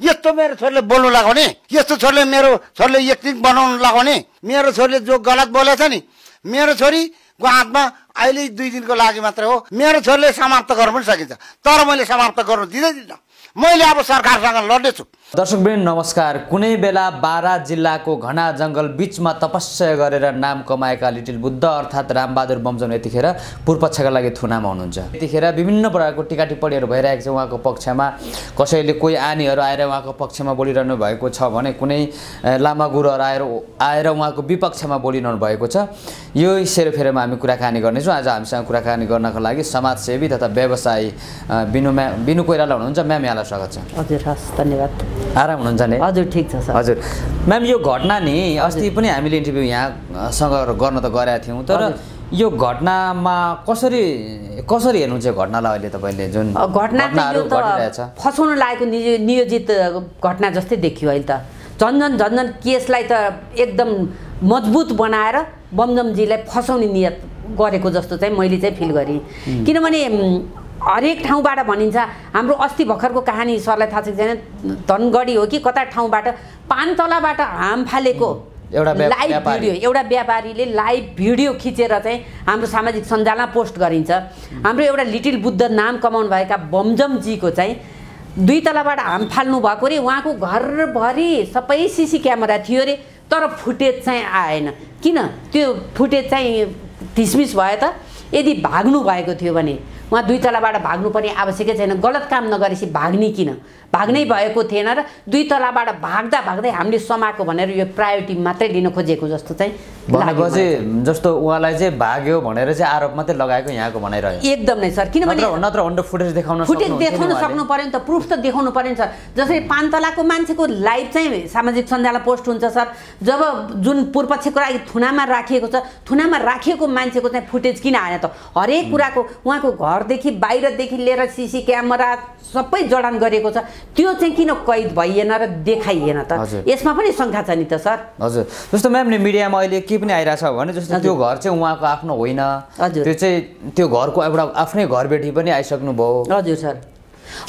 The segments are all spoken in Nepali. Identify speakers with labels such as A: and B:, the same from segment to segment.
A: यस्तो मेरो छोरीले बोल्नु लगाउने यस्तो छोरीले मेरो छोरीले एकदिन बनाउनु लगाउने मेरो छोरीले जो गलत बोलेछ नि मेरो छोरीको हातमा अहिले दुई दिनको लागि मात्रै हो मेरो छोरीले समाप्त गर्नु पनि सकिन्छ। तर मैले समाप्त गर्नु दिँदैदिनँ मैले अब सरकारसँग लड्नेछु।
B: दर्शकवृन्द नमस्कार। कुनै बेला बारा जिल्लाको घना जङ्गल बिचमा तपस्या गरेर नाम कमाएका लिटिल बुद्ध अर्थात् रामबहादुर बमजन यतिखेर पूर्वपक्षका लागि थुनामा हुनुहुन्छ। यतिखेर विभिन्न प्रकारको टिका टिप्पणीहरू भइरहेको छ उहाँको पक्षमा। कसैले कोही आनीहरू आएर उहाँको पक्षमा बोलिरहनु भएको छ भने कुनै लामा गुरुहरू आएर आएर उहाँको विपक्षमा बोलिरहनु भएको छ। यो सेरोफेरोमा हामी कुराकानी गर्नेछौँ। आज हामीसँग कुराकानी गर्नको लागि समाजसेवी तथा व्यवसायी बिनु म्या बिनु कोइराला हुनुहुन्छ। म्याम यहाँलाई स्वागत छ।
C: हजुर हस् धन्यवाद।
B: आराम हुनुहुन्छ नि?
C: हजुर ठिक छ सर।
B: हजुर। म्याम यो घटना नि अस्ति पनि हामीले इन्टरभ्यू यहाँसँग गर्न त गरेका थियौँ तर यो घटनामा कसरी कसरी हेर्नुहुन्छ घटनालाई अहिले तपाईँले जुन
C: घटना फसाउन लागेको नियो नियोजित घटना जस्तै देखियो अहिले त। झन्झन झन्झन केसलाई त एकदम मजबुत बनाएर बमजमजीलाई फसाउने नियत गरेको जस्तो चाहिँ मैले चाहिँ फिल गरेँ। किनभने हरेक ठाउँबाट भनिन्छ हाम्रो अस्ति भर्खरको कहानी सरलाई थाहा छ कि छैन? धनगढी हो कि कता ठाउँबाट? पानतलाबाट हाम फालेको
B: एउटा
C: लाइभ। भिडियो एउटा व्यापारीले लाइभ भिडियो खिचेर चाहिँ हाम्रो सामाजिक सञ्जालमा पोस्ट गरिन्छ। हाम्रो एउटा लिटिल बुद्ध नाम कमाउनुभएका बमजमजीको चाहिँ दुई तलाबाट हाम फाल्नु भएको अरे। उहाँको घरभरि सबै सिसी क्यामेरा थियो अरे तर फुटेज चाहिँ आएन। किन? त्यो फुटेज चाहिँ धिसमिस भयो त। यदि भाग्नु भएको थियो भने उहाँ दुई तलाबाट भाग्नुपर्ने आवश्यकै छैन। गलत काम नगरेपछि भाग्ने किन? भाग्नै भएको थिएन र दुई तलाबाट भाग्दा भाग्दै हामीले समाएको भनेर यो प्रायोरिटी मात्रै लिन खोजेको जस्तो चाहिँ
B: भनेपछि
C: मलाई
B: जस्तो उहाँलाई चाहिँ भाग्यो भनेर चाहिँ आरोप मात्रै लगाएको यहाँको भनाइरह्यो।
C: चाहिँ। एकदम नै सर। किनभने
B: नत्र अन्डर फुटेज देखाउन
C: फुटेज देखाउन। सक्नु पऱ्यो नि त। प्रुफ त देखाउनु पऱ्यो नि सर। जसरी पानतलाको मान्छेको लाइभ चाहिँ सामाजिक सञ्जालमा पोस्ट हुन्छ सर। जब जुन पूर्वपक्षको लागि थुनामा राखिएको छ थुनामा राखिएको मान्छेको चाहिँ फुटेज किन आएन त? हरेक कुराको उहाँको घरदेखि बाहिरदेखि लिएर सिसी क्यामेरा सबै जडान गरेको छ। त्यो चाहिँ किन कैद भइएन र देखाइएन त। यसमा पनि शङ्का छ नि त सर।
B: हजुर। जस्तो म्याम नि मिडियामा अहिले के पनि आइरहेछ भने जस्तो त्यो घर चाहिँ उहाँको आफ्नो होइन। त्यो चाहिँ त्यो घरको एउटा आफ्नै घरबेटी पनि आइसक्नु भयो
C: हजुर सर।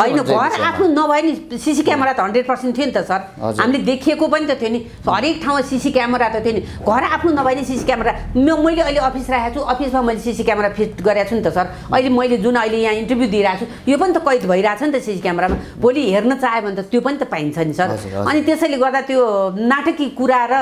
C: होइन घर? आफ्नो नभए नि सिसी क्यामेरा त हन्ड्रेड पर्सेन्ट थियो नि त सर। हामीले देखिएको पनि त थियो नि। हरेक ठाउँमा सिसी क्यामेरा त थियो नि घर आफ्नो नभए नि सिसी क्यामेरा। मैले अहिले अफिस राखेको छु अफिसमा मैले सिसी क्यामेरा फिट गरेको छु नि त सर। अहिले मैले जुन अहिले यहाँ इन्टरभ्यू दिइरहेको छु यो पनि त कैद भइरहेको छ नि त सिसी क्यामेरामा। भोलि हेर्न चाह्यो भने त त्यो पनि त पाइन्छ नि सर। अनि त्यसैले गर्दा त्यो नाटकी कुरा र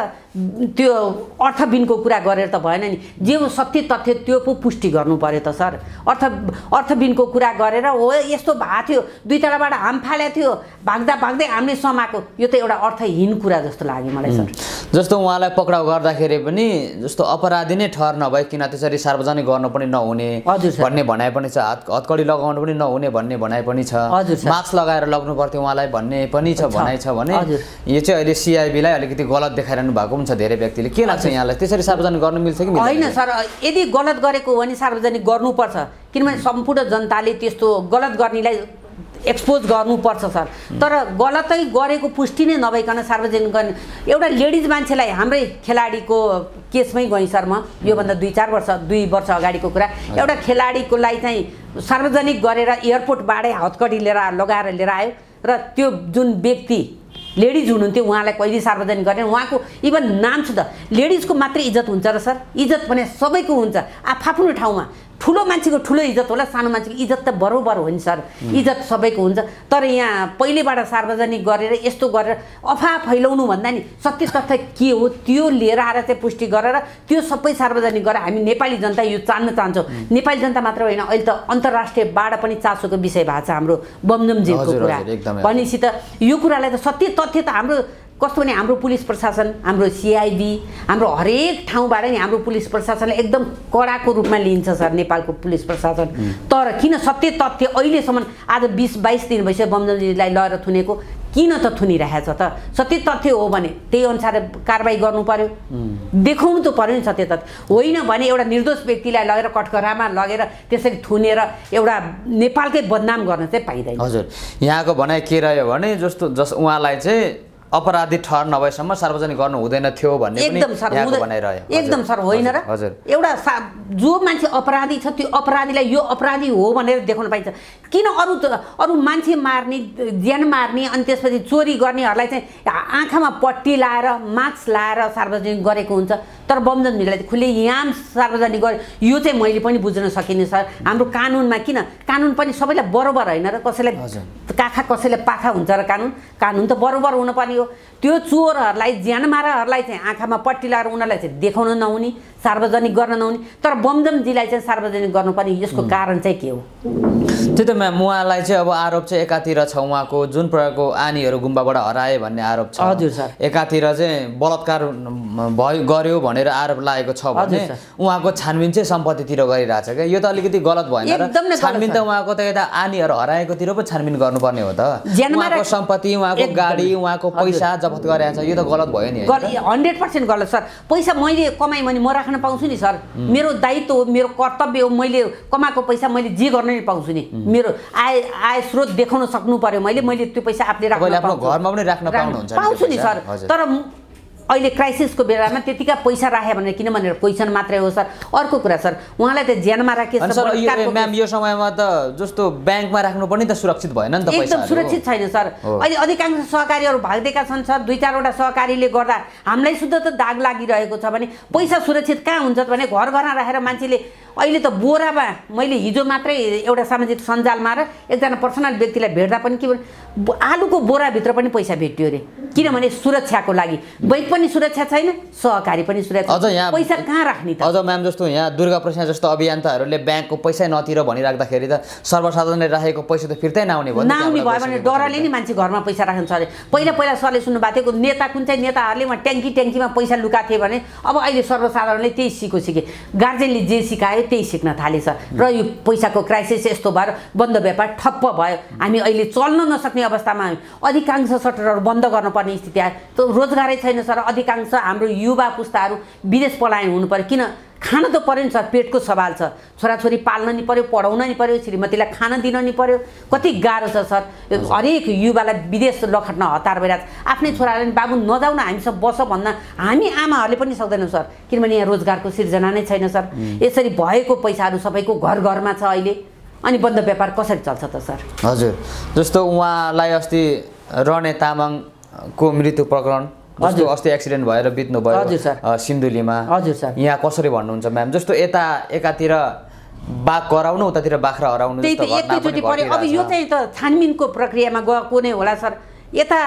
C: त्यो अर्थबिनको कुरा गरेर त भएन नि। जे सत्य तथ्य त्यो पो पुष्टि गर्नु पर्यो त सर। अर्थ अर्थबिनको कुरा गरेर हो यस्तो भएको थियो। दुई तलाबाट हाम फालेको थियो भाग्दा भाग्दै हामीले समाएको यो त एउटा अर्थहीन कुरा जस्तो लाग्यो मलाई सर
B: जस्तो उहाँलाई पक्राउ गर्दाखेरि पनि जस्तो अपराधी नै ठहर नभए किन त्यसरी सार्वजनिक गर्नु पनि नहुने
C: हजुर।
B: भन्ने भनाइ पनि छ हात हतकडी लगाउनु पनि नहुने भन्ने भनाइ पनि छ
C: हजुर।
B: मास्क लगाएर लग्नु पर्थ्यो उहाँलाई भन्ने पनि छ। भनाइ छ भने। यो चाहिँ अहिले सिआइबीलाई अलिकति गलत देखाइरहनु भएको पनि छ धेरै व्यक्तिले के लाग्छ यहाँलाई त्यसरी सार्वजनिक गर्नु मिल्छ कि?
C: होइन सर यदि गलत गरेको हो भने सार्वजनिक गर्नुपर्छ किनभने सम्पूर्ण जनताले त्यस्तो गलत गर्नेलाई एक्सपोज गर्नुपर्छ सर। तर गलतै गरेको पुष्टि नै नभइकन सार्वजनिक गर्ने। एउटा लेडिज मान्छेलाई हाम्रै खेलाडीको केसमै गएँ सर म। योभन्दा दुई चार वर्ष दुई वर्ष अगाडिको कुरा। एउटा खेलाडीको लागि चाहिँ सार्वजनिक गरेर एयरपोर्टबाटै हतकडी लिएर लगाएर लिएर आयो। र त्यो जुन व्यक्ति लेडिज हुनुहुन्थ्यो उहाँलाई कहिले सार्वजनिक गरेन। उहाँको इभन नाम सुधा लेडिजको मात्रै इज्जत हुन्छ र सर। इज्जत भने सबैको हुन्छ। आफआफ्नो ठाउँमा ठुलो मान्छेको ठुलो इज्जत होला सानो मान्छेको इज्जत त बरोबर हो नि सर इज्जत सबैको हुन्छ। तर यहाँ पहिलेबाट सार्वजनिक गरेर यस्तो गरेर अफा फैलाउनु भन्दा नि सत्य तथ्य के हो त्यो लिएर आएर चाहिँ पुष्टि गरेर त्यो सबै सार्वजनिक गरेर हामी नेपाली जनता यो जान्न चाहन्छौँ। नेपाली जनता मात्र होइन अहिले त अन्तर्राष्ट्रियबाट पनि चासोको विषय भएको छ हाम्रो
B: हजुर,
C: कुरा। भनेपछि त यो कुरालाई त सत्य तथ्य त हाम्रो कस्तो भने हाम्रो पुलिस प्रशासन हाम्रो सिआइडी हाम्रो हरेक ठाउँबाट नि हाम्रो पुलिस प्रशासनले एकदम कडाको रूपमा लिन्छ सर नेपालको पुलिस प्रशासन। तर किन सत्य तथ्य अहिलेसम्म आज बिस बाइस दिन भइसक्यो बमजमजीलाई लगेर थुनेको किन त थुनिरहेछ त? सत्य तथ्य हो भने त्यही अनुसार कारवाही गर्नु पर्यो। देखाउनु त पर्यो नि सत्य तथ्य। होइन भने एउटा निर्दोष व्यक्तिलाई लगेर कटघरामा लगेर त्यसरी थुनेर एउटा नेपालकै बदनाम गर्न चाहिँ पाइँदैन।
B: हजुर। यहाँको भनाइ के रह्यो भने जस्तो जस उहाँलाई चाहिँ अपराधी ठहर नभएसम्म सार्वजनिक गर्नु हुँदैन थियो भन्ने
C: एकदम सर एकदम सर होइन र?
B: हजुर।
C: एउटा जो मान्छे अपराधी छ त्यो अपराधीलाई यो अपराधी हो भनेर देखाउन पाइन्छ। किन अरू अरू मान्छे मार्ने ज्यान मार्ने अनि त्यसपछि चोरी गर्नेहरूलाई चाहिँ आँखामा पट्टी लाएर मास्क लाएर सार्वजनिक गरेको हुन्छ। तर बमजन मिललाई खुले याम सार्वजनिक गरे। यो चाहिँ मैले पनि बुझ्न सकिनँ सर। हाम्रो कानुनमा किन? कानुन पनि सबैलाई बरोबर होइन र कसैलाई। काखा कसैलाई पाखा हुन्छ र कानुन? कानुन त बरोबर हुनुपर्ने हो। त्यो चोरहरूलाई ज्यान माराहरूलाई चाहिँ आँखामा पट्टी लाएर उनीहरूलाई चाहिँ देखाउन नहुने सार्वजनिक गर्न नहुने। तर बमजमजीलाई चाहिँ सार्वजनिक गर्नुपर्ने यसको कारण चाहिँ के हो?
B: त्यही त म्याम उहाँलाई चाहिँ अब आरोप चाहिँ एकातिर छ उहाँको जुन प्रकारको आनीहरू गुम्बाबाट हराए भन्ने आरोप छ
C: हजुर, सर।
B: एकातिर चाहिँ बलात्कार भयो गर्यो भनेर आरोप लागेको छ भने। उहाँको छानबिन चाहिँ सम्पत्तितिर गरिरहेछ क्या यो त अलिकति गलत भएन छानबिन। त उहाँको त यता आनीहरू हराएकोतिर पो छानबिन गर्नुपर्ने हो त उहाँको सम्पत्ति उहाँको। गाडी उहाँको। पैसा जफत गरेको छ यो त गलत भयो नि?
C: हन्ड्रेड पर्सेन्ट गलत सर पैसा मैले कमाएँ भने म राख्न पाउँछु नि सर मेरो दायित्व हो मेरो कर्तव्य हो मैले कमाएको पैसा मैले जे गर्न नि पाउँछु नि मेरो आय आय स्रोत देखाउन सक्नु पर्यो मैले मैले त्यो पैसा आफूले
B: आफ्नो। घरमा पनि राख्न पाउनुहुन्छ
C: पाउँछु नि? सर। तर अहिले क्राइसिसको बेलामा त्यतिका पैसा राख्यो भने किन भनेर क्वेसन मात्रै हो सर अर्को कुरा सर उहाँलाई त ज्यानमा बलात्कारको
B: म्याम यो समयमा त जस्तो ब्याङ्कमा राख्नु पनि त सुरक्षित भएन नि त
C: एकदम। सुरक्षित छैन सर। अहिले अधिकांश सहकारीहरू भागिदिएका छन् सर दुई चारवटा सहकारीले गर्दा हामीलाई शुद्ध त दाग लागिरहेको छ भने पैसा सुरक्षित कहाँ हुन्छ भने घर घरमा राखेर मान्छेले अहिले त बोरामा मैले हिजो मात्रै एउटा सामाजिक सञ्जालमा र एकजना पर्सनल व्यक्तिलाई भेट्दा पनि के भने बो- आलुको बोराभित्र पनि पैसा भेट्यो अरे। किनभने सुरक्षाको लागि। बैङ्क पनि सुरक्षा छैन सहकारी पनि सुरक्षा
B: अझ यहाँ
C: पैसा कहाँ राख्ने त?
B: अझ म्याम जस्तो यहाँ दुर्गा प्रसाद जस्तो अभियन्ताहरूले ब्याङ्कको पैसै नतिर भनिराख्दाखेरि त सर्वसाधारणले राखेको पैसा त फिर्तै नआउने भयो
C: नआउने भयो भने डरले नि मान्छे घरमा पैसा राख्नु अरे पहिला पहिला सरले सुन्नुभएको थियो नेता कुन चाहिँ नेताहरूले उहाँ ट्याङ्की ट्याङ्कीमा पैसा लुकाएको थियो भने अब अहिले सर्वसाधारणले त्यही सिको सिके। गार्जेनले जे सिकायो त्यही सिक्न थालेछ। र यो पैसाको क्राइसिस यस्तो भएर बन्द व्यापार ठप्प भयो। हामी अहिले चल्न नसक्ने अवस्थामा अधिकांश सटरहरू बन्द गर्नुपर्ने स्थिति आयो। त रोजगारै छैन सर। अधिकांश हाम्रो युवा पुस्ताहरू विदेश पलायन हुनु पऱ्यो। किन? खान त पऱ्यो नि सर पेटको सवाल छ। छोराछोरी पाल्न नि पऱ्यो पढाउन नि पऱ्यो श्रीमतीलाई खान दिन नि पऱ्यो। कति गाह्रो छ सर। हरेक युवालाई विदेश लखट्न हतार भइरहेको छ। आफ्नै छोराले नि बाबु नजाउ न हामीसँग बस भन्न हामी आमाहरूले पनि सक्दैनौँ सर। किनभने यहाँ रोजगारको सिर्जना नै छैन सर। यसरी भएको पैसाहरू सबैको घर घरमा छ अहिले। अनि बन्द व्यापार कसरी चल्छ त सर?
B: हजुर। जस्तो उहाँलाई अस्ति रने तामाङको मृत्यु प्रकरण
C: हजुर।
B: अस्ति एक्सिडेन्ट भएर बित्नु भयो
C: हजुर, सर।
B: सिन्धुलीमा
C: हजुर, सर।
B: यहाँ कसरी भन्नुहुन्छ म्याम जस्तो यता एकातिर बाघ कराउनु उतातिर बाख्रा हराउनु
C: त्यही त
B: जस्तो
C: एकैचोटि पऱ्यो अब यो। चाहिँ त छानबिनको प्रक्रियामा गएको नै होला सर यता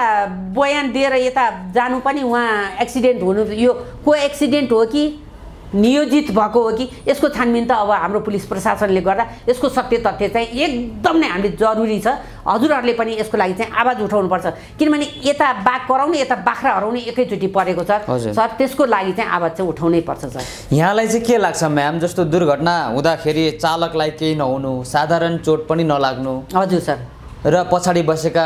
C: बयान दिएर यता जानु पनि उहाँ एक्सिडेन्ट हुनु यो को एक्सिडेन्ट हो कि नियोजित भएको हो कि? यसको छानबिन त अब हाम्रो पुलिस प्रशासनले गर्दा यसको सत्य तथ्य चाहिँ एकदम नै हामीले जरुरी छ। हजुरहरूले पनि यसको लागि चाहिँ आवाज उठाउनुपर्छ। किनभने यता बाघ कराउने यता बाख्रा हराउने एकैचोटि परेको छ। सर त्यसको लागि चाहिँ आवाज चाहिँ उठाउनै पर्छ सर।
B: यहाँलाई चाहिँ के लाग्छ म्याम? जस्तो दुर्घटना हुँदाखेरि चालकलाई केही नहुनु साधारण चोट पनि नलाग्नु।
C: हजुर सर।
B: र पछाडि बसेका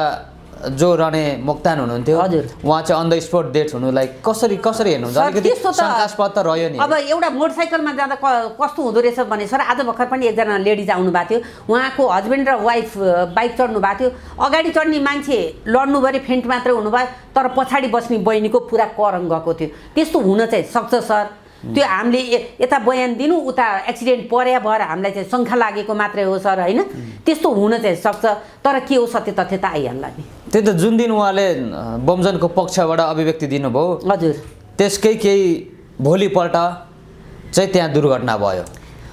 B: जो रने मोक्तान हुनुहुन्थ्यो
C: हजुर।
B: उहाँ चाहिँ अन द स्पोट डेथ हुनुलाई कसरी कसरी हेर्नुहुन्छ? अलिकति
C: त-
B: शङ्कास्पद त रह्यो नि।
C: अब एउटा मोटरसाइकलमा जाँदा क कस्तो हुँदो रहेछ भने सर आज भर्खर पनि एकजना लेडिज आउनु भएको थियो। उहाँको हस्बेन्ड र वाइफ बाइक चढ्नु भएको थियो। अगाडि चढ्ने मान्छे लड्नु भरे फेन्ट मात्रै हुनुभयो तर पछाडि बस्ने बहिनीको पुरा करङ गएको थियो। त्यस्तो हुन चाहिँ सक्छ सर? त्यो हामीले यता बयान दिनु उता एक्सिडेन्ट पर्या भएर हामीलाई चाहिँ शङ्का लागेको मात्रै हो सर होइन? त्यस्तो हुन चाहिँ सक्छ तर के हो सत्य तथ्य त आइहाल्ला नि।
B: त्यही त जुन दिन उहाँले बमजनको पक्षबाट अभिव्यक्ति दिनुभयो
C: हजुर।
B: त्यसकै केही भोलिपल्ट चाहिँ त्यहाँ दुर्घटना भयो।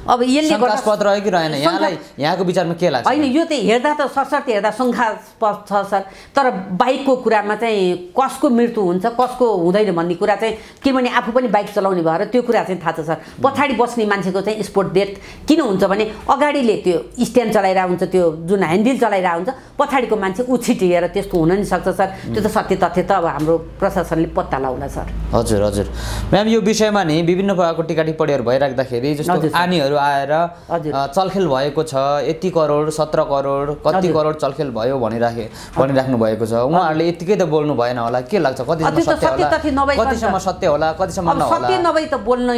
C: अब यसले गर्दा
B: रह्यो कि रहेन। यहाँलाई यहाँको विचारमा के लाग्छ?
C: होइन यो चाहिँ हेर्दा त सरसर्ती हेर्दा शङ्कास्पद छ सर। तर बाइकको कुरामा चाहिँ कसको मृत्यु हुन्छ कसको हुँदैन भन्ने कुरा चाहिँ किनभने आफू पनि बाइक चलाउने भएर त्यो कुरा चाहिँ थाहा छ सर। पछाडि बस्ने मान्छेको चाहिँ स्पोर्ट डेथ किन हुन्छ भने अगाडिले त्यो स्ट्यान्ड चलाइरहेको हुन्छ त्यो जुन ह्यान्डल चलाइरहेको हुन्छ पछाडिको मान्छे उछिटिएर त्यस्तो हुन नि सक्छ सर। त्यो त सत्य तथ्य त अब हाम्रो प्रशासनले पत्ता लाउला सर।
B: हजुर हजुर। म्याम यो विषयमा नि विभिन्न प्रकारको टिका टिप्पणीहरू भइराख्दाखेरि जस्तो आनीहरू आएर चलखेल भएको छ यति करोड सत्र करोड कति। करोड चलखेल भयो भनिराखे भनिराख्नु भएको छ। उहाँहरूले यतिकै त बोल्नु भएन होला। के लाग्छ? कतिसम्म कतिसम्म सत्य होला? कतिसम्म
C: सत्य नभई त बोल्न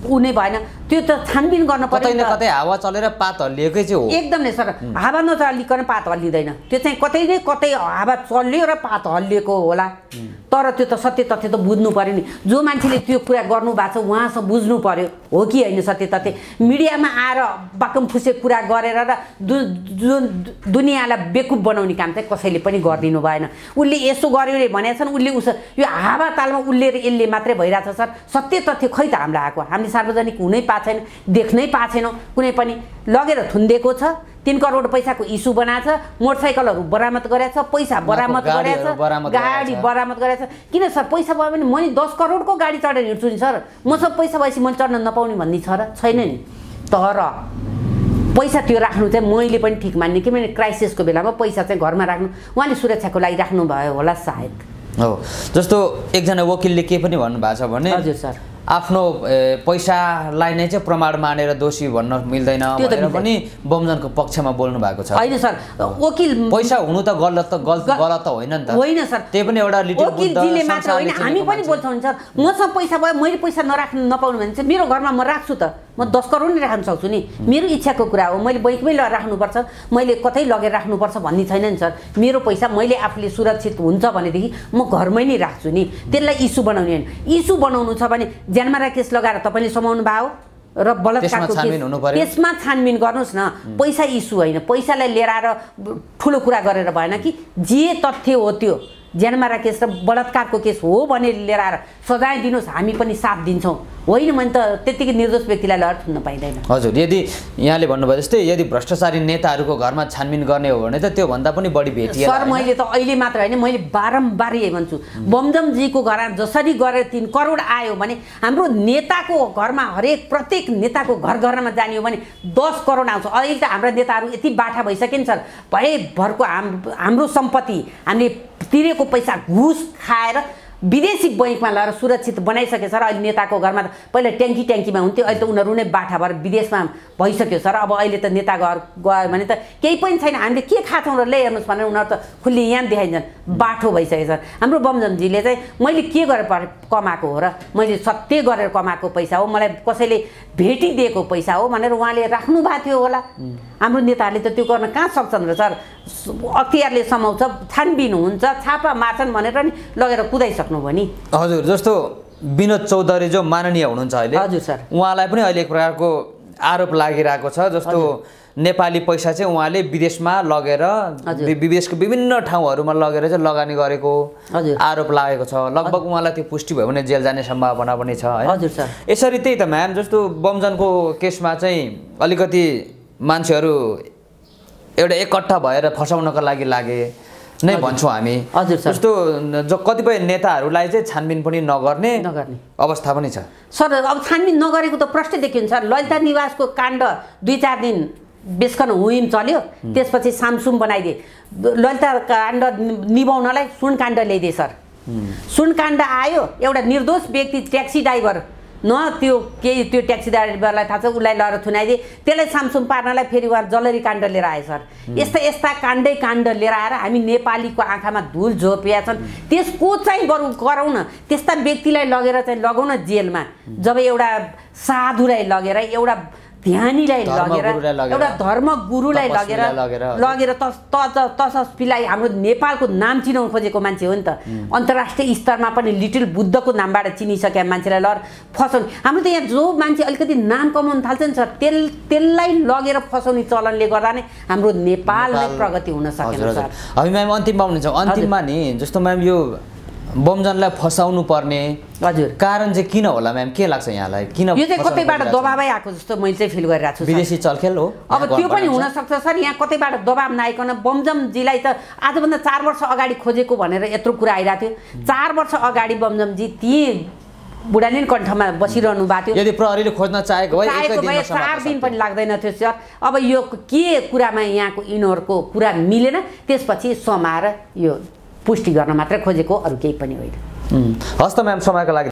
C: ऊ नै भएन। त्यो त छानबिन गर्न
B: कतै
C: पर्यो
B: न
C: नि त।
B: कतै हावा चलेर पात हल्लिएकै चाहिँ हो।
C: एकदम सर। हावा नचलिकन पात हल्लिँदैन। त्यो चाहिँ कतै नै कतै हावा चल्यो र पात हल्लिएको होला। तर त्यो त सत्य तथ्य त बुझ्नु पर्यो नि। जो मान्छेले त्यो कुरा गर्नु भएको छ उहाँसँग बुझ्नु पर्यो हो कि होइन सत्य तथ्य? मिडियामा आएर बाकम फुसे कुरा गरेर र दु जुन दुनियाँलाई बेकुब बनाउने काम चाहिँ कसैले पनि गरिदिनु भएन। उसले यसो गर्यो रे भनेका छन् उसले उस यो हावा तालमा उल्लेर यसले मात्रै भइरहेछ सर। सत्य तथ्य खै त हामीलाई आएको? हामीले सार्वजनिक हुनै पाएको छैन देख्नै पाएको छैनौँ। कुनै पनि लगेर थुनिदिएको छ तिन करोड पैसाको इस्यु बनाएको छ मोटरसाइकलहरू बरामद गरेछ पैसा बरामद गरेछ। गाडी बरामद गरेछ किन सर? पैसा भयो भने म नि दस करोडको गाडी चढेर हिँड्छु नि सर। मसँग पैसा भएपछि मैले चढ्न नपाउने भन्ने छ र? छैन नि। तर पैसा त्यो राख्नु चाहिँ मैले पनि ठिक मान्ने किनभने क्राइसिसको बेलामा पैसा चाहिँ घरमा राख्नु उहाँले सुरक्षाको लागि राख्नुभयो होला सायद।
B: हो जस्तो एकजना वकिलले के पनि भन्नुभएको छ भने
C: हजुर सर।
B: आफ्नो पैसालाई नै चाहिँ प्रमाण मानेर दोषी भन्न मिल्दैन भनेर। पनि बमजनको पक्षमा बोल्नु भएको छ।
C: होइन सर वकिल
B: पैसा हुनु त गलत त गलत गलत त होइन नि त।
C: होइन सर।
B: त्यही पनि एउटा
C: वकिलजीले मात्र होइन हामी पनि
B: बोल्छ
C: सर। मसँग पैसा भयो मैले पैसा नराख्नु नपाउनु भने चाहिँ मेरो घरमा म राख्छु त। म दस करोड नै राख्न सक्छु नि। मेरो इच्छाको कुरा हो मैले बैङ्कमै ल राख्नुपर्छ मैले कतै लगेर राख्नुपर्छ भन्ने छैन नि सर। मेरो पैसा मैले आफूले सुरक्षित हुन्छ भनेदेखि म घरमै नै राख्छु नि। त्यसलाई इस्यु बनाउने होइन। इस्यु बनाउनु छ भने ज्यानमारा केस लगाएर तपाईँले समाउनु भयो र बलात्कारको
B: त्यसमा छानबिन
C: गर्नुहोस् न। पैसा इस्यु होइन। पैसालाई लिएर आएर ठुलो कुरा गरेर भएन कि जे तथ्य हो त्यो। ज्यानमारा केस र बलात्कारको केस हो भने लिएर आएर सजाय दिनुहोस्। हामी पनि साथ दिन्छौँ। होइन भने त त्यत्तिकै निर्दोष व्यक्तिलाई लहर थुन्न पाइँदैन।
B: हजुर यदि यहाँले भन्नुभयो जस्तै यदि भ्रष्टाचारी नेताहरूको घरमा छानबिन गर्ने हो भने त त्योभन्दा पनि बढी भेटिएला
C: सर? मैले त अहिले मात्र होइन मैले बारम्बार यही भन्छु। बमजमजीको घरमा जसरी गरेर तिन करोड आयो भने हाम्रो नेताको घरमा हरेक प्रत्येक नेताको घर घरमा जाने हो भने दस करोड आउँछ। अहिले त हाम्रा नेताहरू यति बाठा भइसके नि सर भरैभरको हाम हाम्रो सम्पत्ति हामीले तिरेको पैसा घुस खाएर विदेशी बैङ्कमा लगेर सुरक्षित बनाइसके सर अहिले नेताको घरमा त पहिला ट्याङ्की ट्याङ्कीमा हुन्थ्यो अहिले त उनीहरू नै बाठा भएर विदेशमा भइसक्यो सर अब अहिले त नेता घर गयो भने त केही पनि छैन। हामीले के खान्छौँ र ल्याइ हेर्नुहोस् भनेर उनीहरू त खुल्ली यहाँ देखाइन्छन् बाठो भइसक्यो सर हाम्रो बमजमजीले चाहिँ मैले के गरेर पर- कमाएको हो र मैले सत्य गरेर कमाएको पैसा हो मलाई कसैले भेटिदिएको पैसा हो भनेर उहाँले राख्नु भएको थियो होला। हाम्रो नेताहरूले त त्यो गर्न कहाँ सक्छन् र सर? अख्तियारले समाउँछ छानबिन हुन्छ छापा मार्छन् भनेर नि लगेर कुदाइसक्नु भयो नि
B: हजुर जस्तो विनोद चौधरी जो माननीय हुनुहुन्छ अहिले
C: हजुर, सर।
B: उहाँलाई पनि अहिले एक प्रकारको आरोप लागिरहेको छ जस्तो नेपाली पैसा चाहिँ उहाँले विदेशमा लगेर विदेशको विभिन्न ठाउँहरूमा लगेर चाहिँ लगानी गरेको। आरोप लागेको छ लगभग उहाँलाई त्यो पुष्टि भयो भने जेल जाने सम्भावना पनि छ है
C: हजुर, सर।
B: यसरी त्यही त म्याम जस्तो बमजनको केसमा चाहिँ अलिकति मान्छेहरू एउटा एकट्ठा भएर फसाउनको लागि लागे नै भन्छौँ हामी।
C: हजुर, सर।
B: जस्तो जो कतिपय नेताहरूलाई चाहिँ छानबिन पनि नगर्ने
C: नगर्ने।
B: अवस्था पनि छ।
C: सर अब छानबिन नगरेको त प्रष्ट देखियो सर। ललिता निवासको काण्ड दुई चार दिन बेसकन हुइम चल्यो। त्यसपछि सामसुम बनाइदिए। ललिता काण्ड निभाउनलाई सुनकाण्ड ल्याइदिए सर। सुनकाण्ड आयो। एउटा निर्दोष व्यक्ति ट्याक्सी ड्राइभर न त्यो केही त्यो ट्याक्सी ड्राइभरलाई थाहा छ उसलाई लगेर थुनाइदिए। त्यसलाई सामसुम पार्नलाई फेरि उहाँ जलरी काण्ड लिएर आए सर। यस्ता यस्ता काण्डै काण्ड लिएर आएर हामी नेपालीको आँखामा धुल झोपिया छन्। त्यसको चाहिँ बरु गरौँ न त्यस्ता व्यक्तिलाई लगेर चाहिँ लगाउँ न जेलमा जब एउटा साधुलाई लगेर एउटा ध्यानीलाई लगेर एउटा धर्म गुरुलाई लगेर
B: लगेर,
C: त हाम्रो नेपालको नाम चिनाउन खोजेको मान्छे हो नि त। अन्तर्राष्ट्रिय स्तरमा पनि लिटिल बुद्धको नामबाट चिनिसकेका मान्छेलाई लर फसाउने हाम्रो त यहाँ जो मान्छे अलिकति नाम कमाउनु थाल्छ नि सर तेल त्यसलाई लगेर फसाउने चलनले गर्दा नै हाम्रो नेपाल नै
B: नेपाल-
C: प्रगति हुन सकेन सर।
B: हामी म्याम अन्तिममा हुनुहुन्छ अन्तिममा नि जस्तो म्याम यो बमजनलाई फसाउनु पर्ने
C: हजुर।
B: कारण चाहिँ किन होला म्याम? के लाग्छ यहाँलाई? किन
C: यो चाहिँ कतैबाट? दबाबै आएको जस्तो मैले चाहिँ फिल गरिरहेको छु।
B: विदेशी चलखेल हो?
C: अब त्यो पनि। हुनसक्छ सर। यहाँ कतैबाट दबाब नआइकन बमजमजीलाई त आजभन्दा चार वर्ष अगाडि खोजेको भनेर यत्रो कुरा आइरहेको थियो। चार वर्ष अगाडि बमजमजी ती बुढालिन कण्ठमा बसिरहनु भएको थियो।
B: यदि प्रहरीले खोज्न चाहेको भए
C: चार दिन। पनि लाग्दैन थियो सर। अब यो के कुरामा यहाँको यिनीहरूको कुरा मिलेन त्यसपछि समाएर यो पुष्टि गर्न मात्रै खोजेको अरू केही पनि होइन।
B: उम्, हस् त म्याम समयको लागि